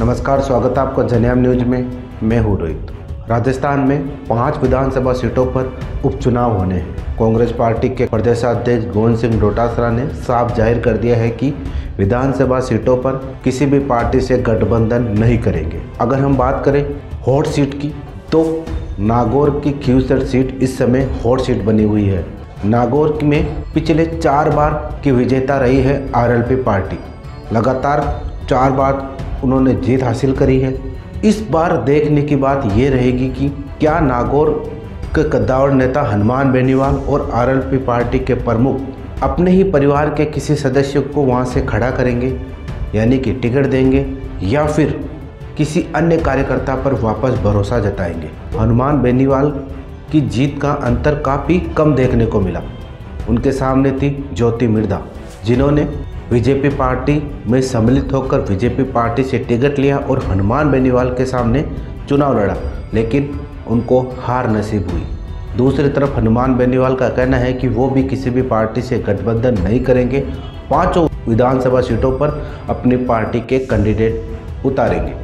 नमस्कार, स्वागत है आपका जनियाम न्यूज़ में। मैं हूँ रोहित। राजस्थान में पाँच विधानसभा सीटों पर उपचुनाव होने हैं। कांग्रेस पार्टी के प्रदेशाध्यक्ष गोविंद सिंह डोटासरा ने साफ़ ज़ाहिर कर दिया है कि विधानसभा सीटों पर किसी भी पार्टी से गठबंधन नहीं करेंगे। अगर हम बात करें हॉट सीट की तो नागौर की खीवसर सीट इस समय हॉट सीट बनी हुई है। नागौर में पिछले चार बार की विजेता रही है आरएलपी पार्टी। लगातार चार बार उन्होंने जीत हासिल करी है। इस बार देखने की बात ये रहेगी कि क्या नागौर के कद्दावर नेता हनुमान बेनीवाल और आरएलपी पार्टी के प्रमुख अपने ही परिवार के किसी सदस्य को वहाँ से खड़ा करेंगे, यानी कि टिकट देंगे, या फिर किसी अन्य कार्यकर्ता पर वापस भरोसा जताएँगे। हनुमान बेनीवाल की जीत का अंतर काफ़ी कम देखने को मिला। उनके सामने थी ज्योति मिर्दा। जिन्होंने बीजेपी पार्टी में सम्मिलित होकर बीजेपी पार्टी से टिकट लिया और हनुमान बेनीवाल के सामने चुनाव लड़ा, लेकिन उनको हार नसीब हुई। दूसरी तरफ़ हनुमान बेनीवाल का कहना है कि वो भी किसी भी पार्टी से गठबंधन नहीं करेंगे, पाँचों विधानसभा सीटों पर अपनी पार्टी के कैंडिडेट उतारेंगे।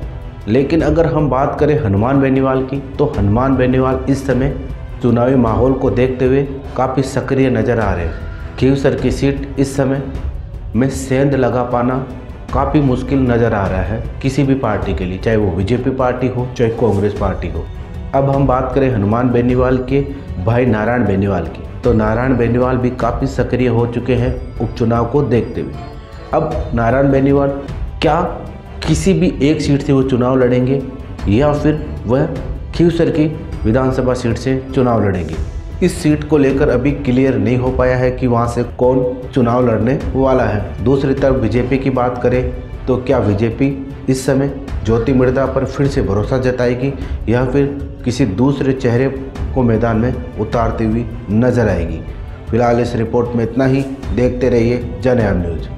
लेकिन अगर हम बात करें हनुमान बेनीवाल की तो हनुमान बेनीवाल इस समय चुनावी माहौल को देखते हुए काफ़ी सक्रिय नज़र आ रहे हैं। खीवसर की सीट इस समय? में सेंध लगा पाना काफ़ी मुश्किल नज़र आ रहा है किसी भी पार्टी के लिए, चाहे वो बीजेपी पार्टी हो, चाहे कांग्रेस पार्टी हो। अब हम बात करें हनुमान बेनीवाल के, भाई नारायण बेनीवाल की। तो नारायण बेनीवाल भी काफ़ी सक्रिय हो चुके हैं उपचुनाव को देखते हुए। अब नारायण बेनीवाल, क्या किसी भी एक सीट से वो चुनाव लड़ेंगे, या फिर वह खीवसर की विधानसभा सीट से चुनाव लड़ेंगे? इस सीट को लेकर अभी क्लियर नहीं हो पाया है कि वहाँ से कौन चुनाव लड़ने वाला है। दूसरी तरफ़ बीजेपी की बात करें तो क्या बीजेपी इस समय ज्योति मृदा पर फिर से भरोसा जताएगी या फिर किसी दूसरे चेहरे को मैदान में उतारती हुई नज़र आएगी? फ़िलहाल इस रिपोर्ट में इतना ही। देखते रहिए जनयाम न्यूज़।